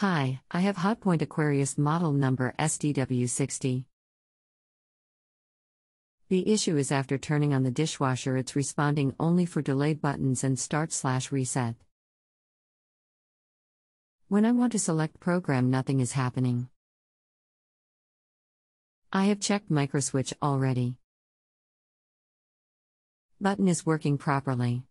Hi, I have Hotpoint Aquarius model number SDW60. The issue is after turning on the dishwasher, it's responding only for delayed buttons and start slash reset. When I want to select program, nothing is happening. I have checked microswitch already. Button is working properly.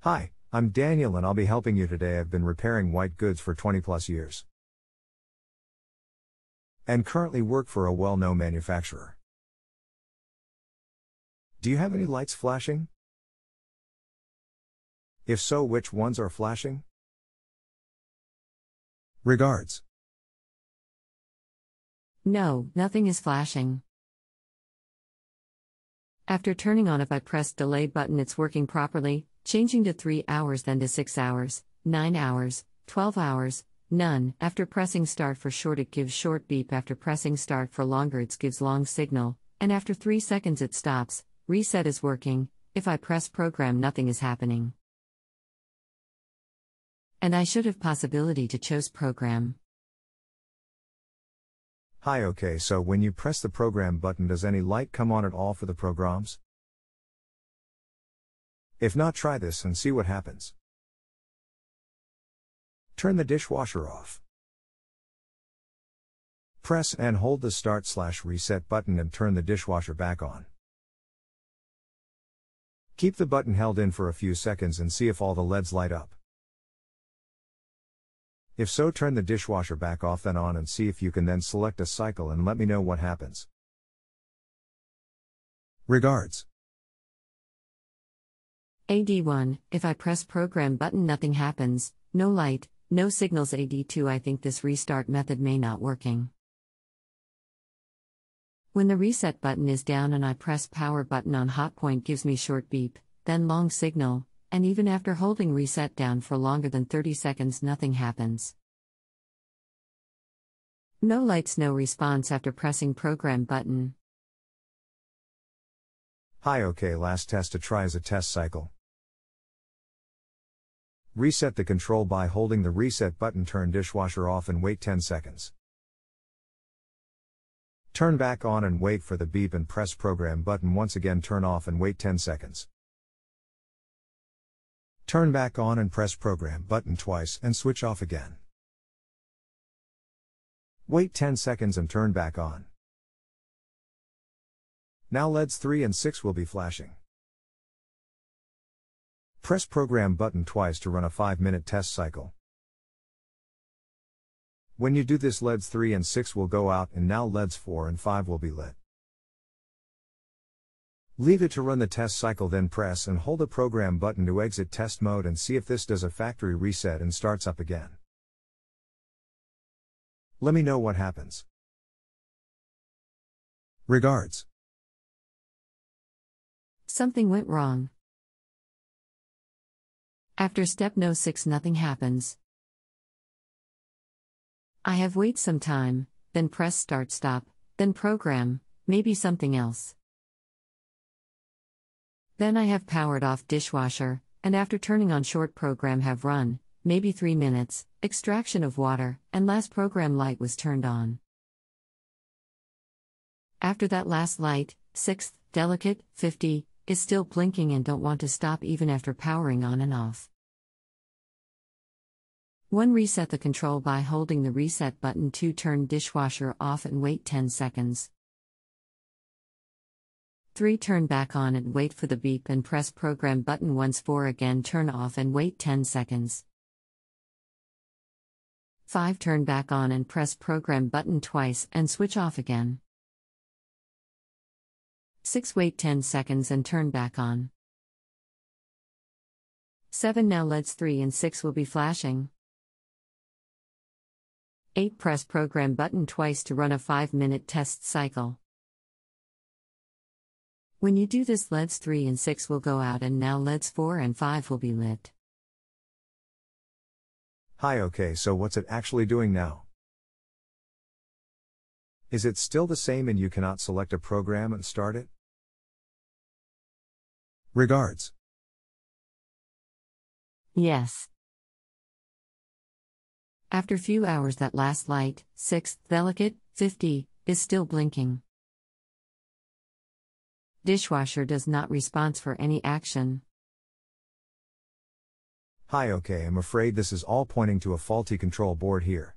Hi, I'm Daniel and I'll be helping you today. I've been repairing white goods for 20 plus years. And currently work for a well known manufacturer. Do you have any lights flashing? If so, which ones are flashing? Regards. No, nothing is flashing. After turning on if I press delay button it's working properly, changing to 3 hours then to 6 hours, 9 hours, 12 hours, none. After pressing start for short it gives short beep after pressing start for longer it gives long signal, and after 3 seconds it stops, reset is working, if I press program nothing is happening. And I should have possibility to choose program. Hi, okay, so when you press the program button, does any light come on at all for the programs? If not, try this and see what happens. Turn the dishwasher off. Press and hold the start slash reset button and turn the dishwasher back on. Keep the button held in for a few seconds and see if all the LEDs light up. If so, turn the dishwasher back off then on and see if you can then select a cycle and let me know what happens. Regards. AD1, if I press program button nothing happens, no light, no signals AD2 I think this restart method may not working. When the reset button is down and I press power button on hotpoint gives me short beep, then long signal, and even after holding reset down for longer than 30 seconds, nothing happens. No lights, no response after pressing program button. Hi, okay, last test to try as a test cycle. Reset the control by holding the reset button, turn dishwasher off and wait 10 seconds. Turn back on and wait for the beep and press program button once again, turn off and wait 10 seconds. Turn back on and press program button twice and switch off again. Wait 10 seconds and turn back on. Now LEDs 3 and 6 will be flashing. Press program button twice to run a 5 minute test cycle. When you do this LEDs 3 and 6 will go out and now LEDs 4 and 5 will be lit. Leave it to run the test cycle then press and hold the program button to exit test mode and see if this does a factory reset and starts up again. Let me know what happens. Regards. Something went wrong. After step no 6 nothing happens. I have wait some time, then press start stop, then program, maybe something else. Then I have powered off dishwasher, and after turning on short program have run, maybe 3 minutes, extraction of water, and last program light was turned on. After that last light, 6th, delicate, 50, is still blinking and don't want to stop even after powering on and off. 1. Reset the control by holding the reset button. 2. Turn dishwasher off and wait 10 seconds. 3. Turn back on and wait for the beep and press program button once. 4. Again turn off and wait 10 seconds. 5. Turn back on and press program button twice and switch off again. 6. Wait 10 seconds and turn back on. 7. Now LEDs 3 and 6 will be flashing. 8. Press program button twice to run a 5 minute test cycle. When you do this, LEDs 3 and 6 will go out, and now LEDs 4 and 5 will be lit. Hi, okay, so what's it actually doing now? Is it still the same and you cannot select a program and start it? Regards. Yes. After few hours that last light, 6th delicate, 50, is still blinking. Dishwasher does not response for any action. Hi okay I'm afraid this is all pointing to a faulty control board here.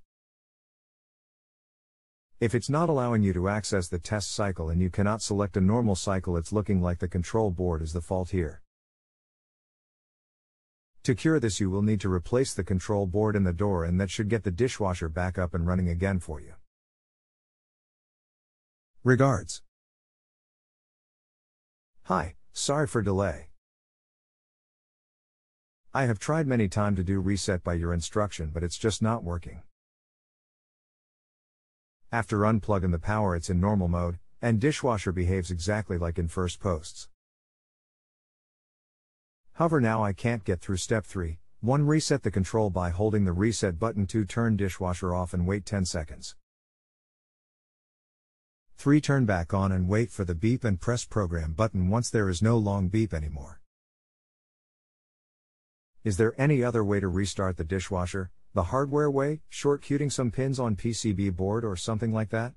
If it's not allowing you to access the test cycle and you cannot select a normal cycle it's looking like the control board is the fault here. To cure this, you will need to replace the control board in the door, and that should get the dishwasher back up and running again for you. Regards. Hi, sorry for delay. I have tried many time to do reset by your instruction but it's just not working. After unplugging the power it's in normal mode, and dishwasher behaves exactly like in first posts. Hover now I can't get through step 3. 1. Reset the control by holding the reset button 2. Turn dishwasher off and wait 10 seconds. 3. Turn back on and wait for the beep and press program button once there is no long beep anymore. Is there any other way to restart the dishwasher? The hardware way, short-cuting some pins on PCB board or something like that?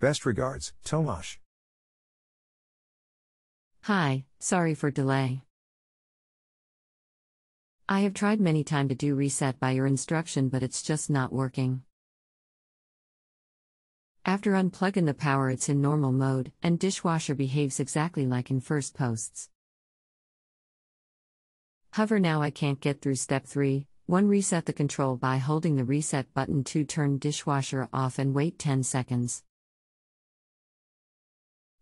Best regards, Tomasz. Hi, sorry for delay. I have tried many time to do reset by your instruction but it's just not working. After unplugging the power it's in normal mode and dishwasher behaves exactly like in first posts. Hover now I can't get through step 3. 1 reset the control by holding the reset button 2 turn dishwasher off and wait 10 seconds.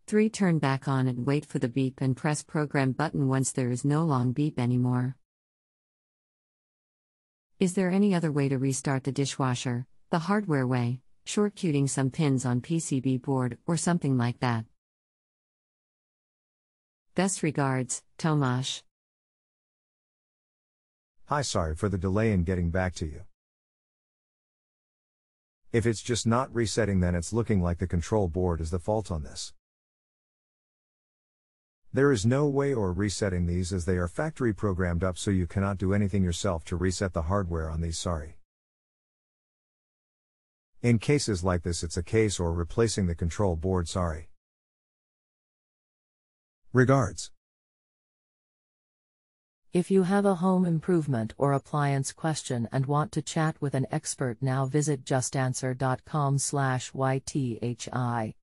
3. Turn back on and wait for the beep and press program button once there is no long beep anymore. Is there any other way to restart the dishwasher, the hardware way, short-cuting some pins on PCB board or something like that? Best regards, Tomasz. Hi, sorry for the delay in getting back to you. If it's just not resetting, then it's looking like the control board is the fault on this. There is no way or resetting these as they are factory programmed up so you cannot do anything yourself to reset the hardware on these sorry. In cases like this it's a case or replacing the control board sorry. Regards. If you have a home improvement or appliance question and want to chat with an expert now visit justanswer.com/ythi